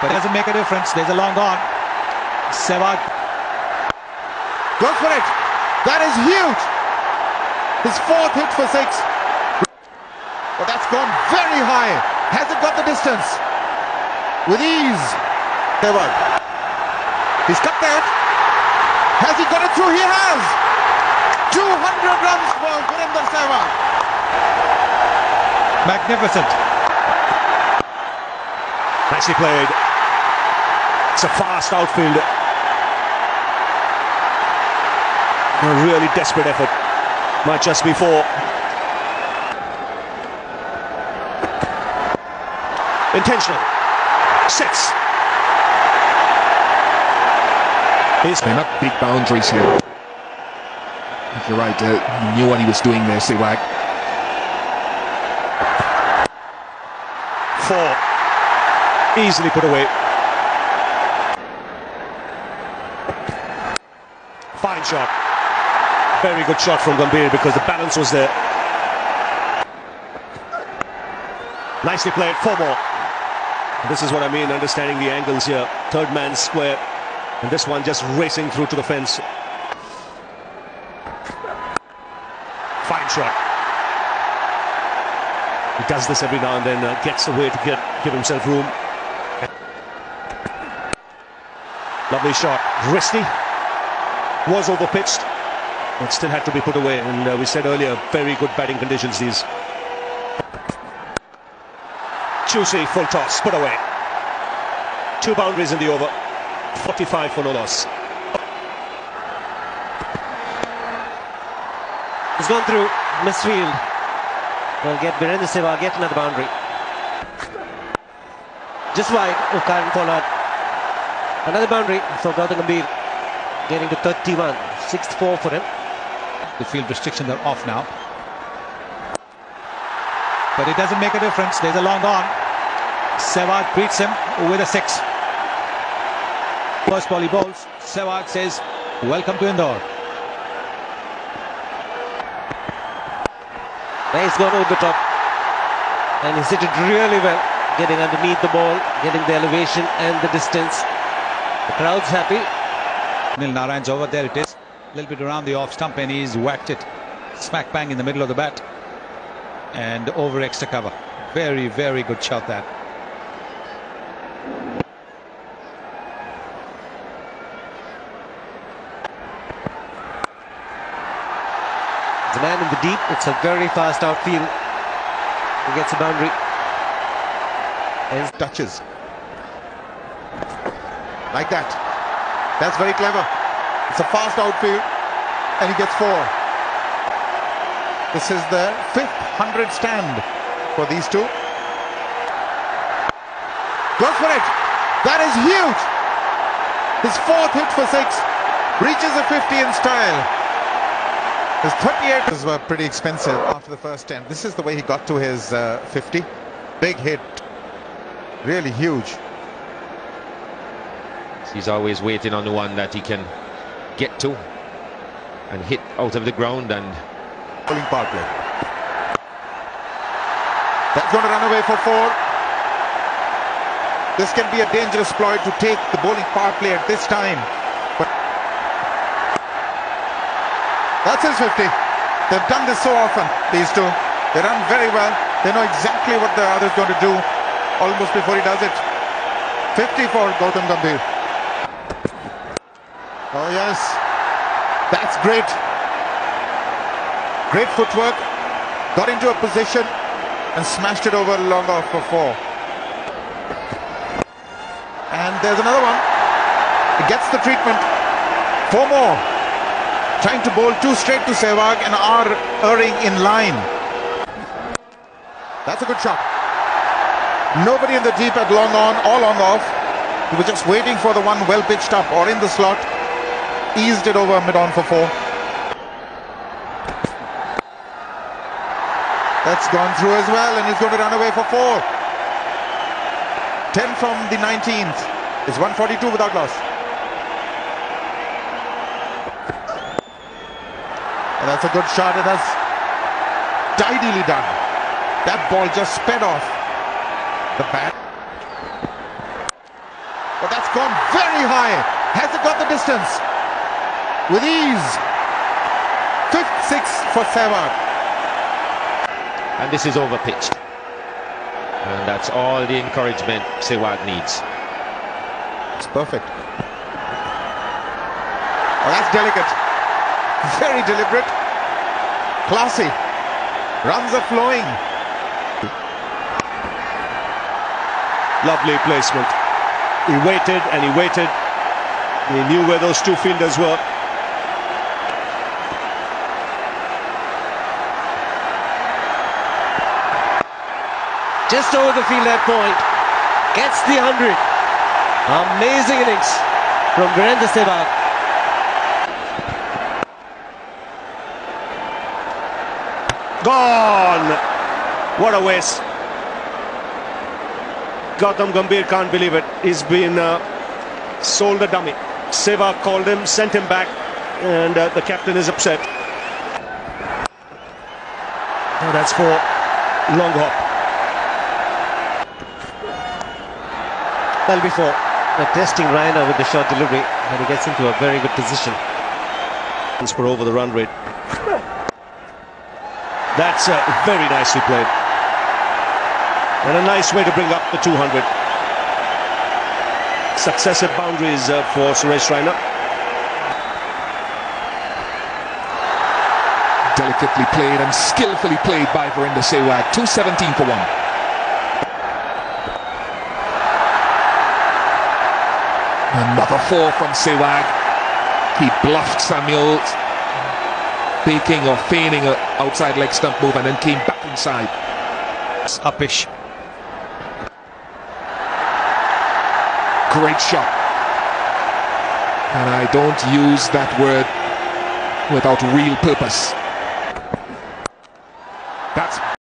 but it doesn't make a difference. There's a long on. Sehwag Go for it. That is huge. His fourth hit for six. But that's gone very high. Has it got the distance? With ease. Sehwag. He's cut that. Has he got it through? He has. 200 runs for Virender Sehwag. magnificent. Nicely played. It's a fast outfield. A really desperate effort. Might just be four. Intentional. Six. He's They're not big boundaries here. You're right, uh, he knew what he was doing there, Sehwag. four. Easily put away. Fine shot. Very good shot from Gambhir because the balance was there. Nicely played. Four more. This is what I mean, understanding the angles here. Third man square. And this one just racing through to the fence. Fine shot. He does this every now and then, uh, gets away to get give himself room. Lovely shot. Risky. Was overpitched, but still had to be put away. And uh, we said earlier, very good batting conditions these. Juicy full toss, put away. Two boundaries in the over. 45 for no loss. He's gone through misfield. Will get Virender Sehwag get another boundary. Just wide of Kieron Pollard. Another boundary for Gautam Gambhir. Getting to 31. 6-4 for him. The field restrictions are off now. But it doesn't make a difference. There's a long on. Sehwag greets him with a six. First ball he bowls. Sehwag says, Welcome to Indore. There he's gone over the top. And he's hit it really well. Getting underneath the ball, getting the elevation and the distance. The crowd's happy. Nil Narine's over. There it is. A little bit around the off stump and he's whacked it smack bang in the middle of the bat. And over extra cover. Very, very good shot that. The man in the deep. It's a very fast outfield. He gets a boundary. And touches. Like that. That's very clever. It's a fast outfield and he gets four. This is the fifth 100 stand for these two. Goes for it. That is huge. His fourth hit for six. Reaches a 50 in style. His 38 were pretty expensive after the first 10. This is the way he got to his uh, 50. Big hit. Really huge. He's always waiting on the one that he can get to and hit out of the ground and bowling power play. That's going to run away for four. This can be a dangerous ploy to take the bowling power play at this time. But that's his 50. They've done this so often, these two. They run very well. They know exactly what the other's going to do almost before he does it. 50 for Gautam Gambhir. Oh yes, that's great. Great footwork. Got into a position and smashed it over long off for four. And there's another one. It gets the treatment. Four more. Trying to bowl two straight to Sehwag and are erring in line. That's a good shot. Nobody in the deep at long on or long off. He was just waiting for the one well pitched up or in the slot. Eased it over mid on for four. That's gone through as well and he's going to run away for four. 10 from the 19th. It's 142 without loss. And that's a good shot and that's tidily done. That ball just sped off the bat. But that's gone very high. Has it got the distance? With ease. Fifth six for Sehwag. And this is overpitched. And that's all the encouragement Sehwag needs. It's perfect. Oh, that's delicate. Very deliberate. Classy. Runs are flowing. Lovely placement. He waited and he waited. He knew where those two fielders were. Just over the field at point. Gets the 100. Amazing innings from Virender Sehwag. Gone! What a waste. Gautam Gambhir can't believe it. He's been uh, sold a dummy. Sehwag called him, sent him back, and uh, the captain is upset. Oh, that's for long hop. Well, before uh, testing Raina with the short delivery, and he gets into a very good position. Runs per over the run rate. That's uh, very nicely played. And a nice way to bring up the 200. Successive boundaries uh, for Suresh Raina. Delicately played and skillfully played by Virender Sehwag. 217 for one. Another four from Sehwag. He bluffed Samuel, faking or feigning an outside leg stump move and then came back inside. It's Uppish. Great shot. And I don't use that word without real purpose.